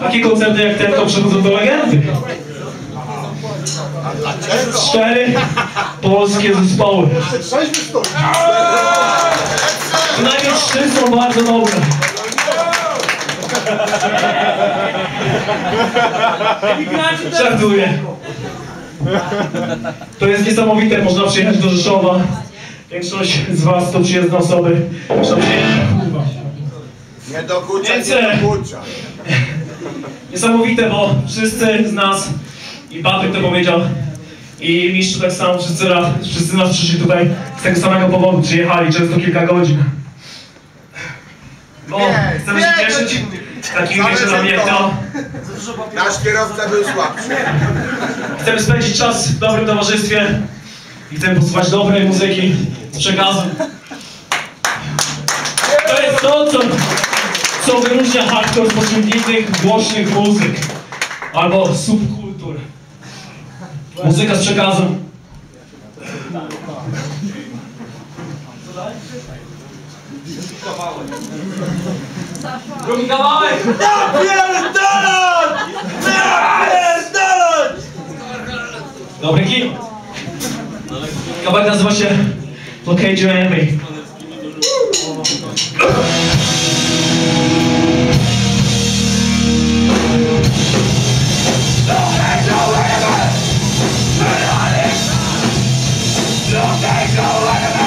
Takie koncerty jak ten to przechodzą do legendy. Cztery polskie zespoły. Przynajmniej trzy są bardzo dobre. Żartuję. To jest niesamowite, można przyjechać do Rzeszowa. Większość z was to przyjezdne osoby. Nie dokucza, Więc, nie e, dokucza. Niesamowite, bo wszyscy z nas, i Patryk to powiedział, i mistrz tak samo, wszyscy, raz, wszyscy nas przyszli tutaj z tego samego powodu, przyjechali często kilka godzin. Bo Nie, chcemy się nie, cieszyć takimi Same wieczorami jak to. Nasz kierowca był słabszy. Chcemy spędzić czas w dobrym towarzystwie i chcemy posłuchać dobrej muzyki z przekazem. To jest to, co, co wyróżnia hardcore spośród innych głośnych muzyk albo subkultur. Muzyka z przekazem. Drugi kawałek! Dobry kino. Kawałek nazywa się Locate Your Enemy. No, Don't take no